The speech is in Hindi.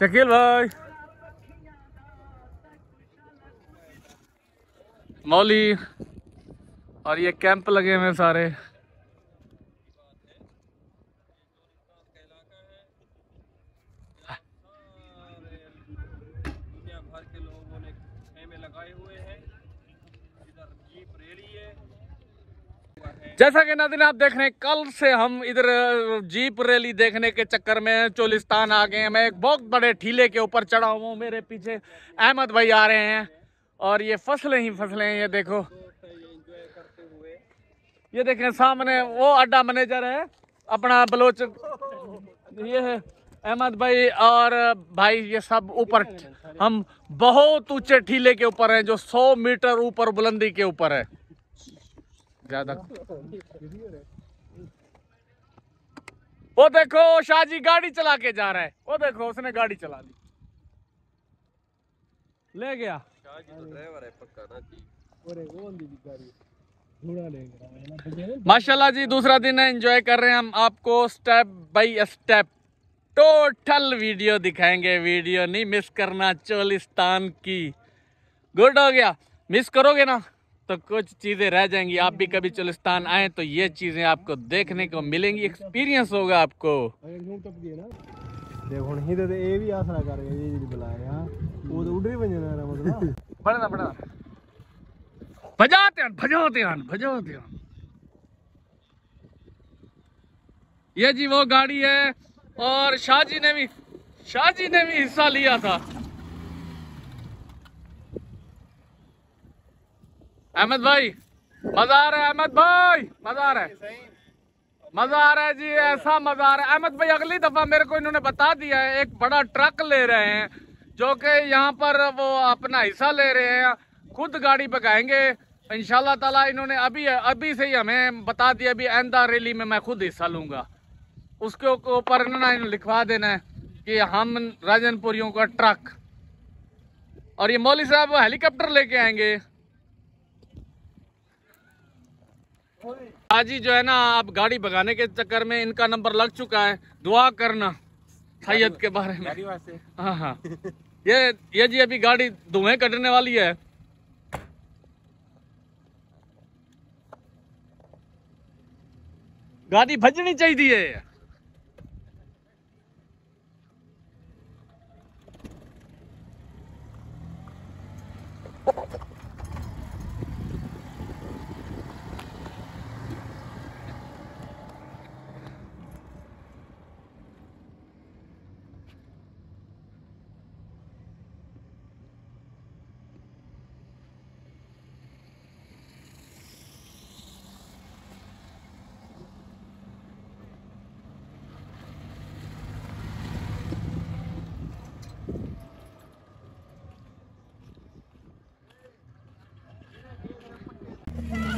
शकील भाई। मौली और ये कैंप लगे हुए सारे दुनिया भर के लोगों ने खेमे लगाए हुए हैं इधर जीप रेडी है जैसा कि नादिन, आप देख रहे हैं, कल से हम इधर जीप रैली देखने के चक्कर में चोलिस्तान आ गए हैं। मैं एक बहुत बड़े ठीले के ऊपर चढ़ा हुआ हूँ, मेरे पीछे अहमद भाई आ रहे हैं। और ये फ़सलें ही फ़सलें हैं, ये देखो। ये देखें, सामने वो अड्डा मैनेजर है, अपना बलोच ये है अहमद भाई और भाई ये सब ऊपर, हम बहुत ऊँचे ठीले के ऊपर हैं, जो 100 मीटर ऊपर बुलंदी के ऊपर है। ज़्यादा। वो देखो शाहजी गाड़ी चला के जा रहा है। वो देखो उसने गाड़ी चला ली। ले गया। तो ड्राइवर है पक्का ना जी? माशाल्लाह जी दूसरा दिन है एंजॉय कर रहे हैं हम आपको step by step total video दिखाएँगे वीडियो नहीं मिस करना चोलिस्तान की। गुड हो गया। मिस करोगे ना? तो कुछ चीजें रह जाएंगी आप भी कभी चोलिस्तान आए तो ये चीजें आपको देखने को मिलेंगी एक्सपीरियंस होगा आपको ਦੇਖ ਹੁਣ ਹੀ ਤੇ ਇਹ ਵੀ ਆਸਰਾ ਕਰ ਗਿਆ ਜੀ ਬੁਲਾਏ ਹਾਂ ਉਹ ਤਾਂ ਉੱਡ ਹੀ ਵੰਜਣਾ ਨਾ ਮਤਲਬ बढ़ना बढ़ना भजाते हैं भजाते हैं भजाते हैं ये जी वो गाड़ी है और शाहजी ने भी शाहजी ने भी हिस्सा लिया था अहमद भाई, मज़ा आ रहा है अहमद भाई, मज़ा आ रहा है। मज़ा आ रहा है जी, ऐसा मज़ा आ रहा है। अहमद भाई, अगली दफ़ा मेरे को इन्होंने बता दिया है, एक बड़ा ट्रक ले रहे हैं, जो कि यहाँ पर वो अपना हिस्सा ले रहे हैं, खुद गाड़ी पकाएँगे। इंशाल्लाह ताला इन्होंने अभी अभी से ही हमें बता दिया, अभी आंदा रैली में मैं खुद हिस्सा लूँगा। उसके ऊपर ना लिखवा देना है कि हम राजनपुरियों का ट्रक। और ये मौली साहब हेलीकॉप्टर लेके आएँगे। हाजी जो है ना आप गाड़ी भगाने के चक्कर में इनका नंबर लग चुका है। दुआ करना सैयद के बारे में। हाँ हाँ। ये ये जी अभी गाड़ी धुएँ कटने वाली है। गाड़ी भजनी चाहिए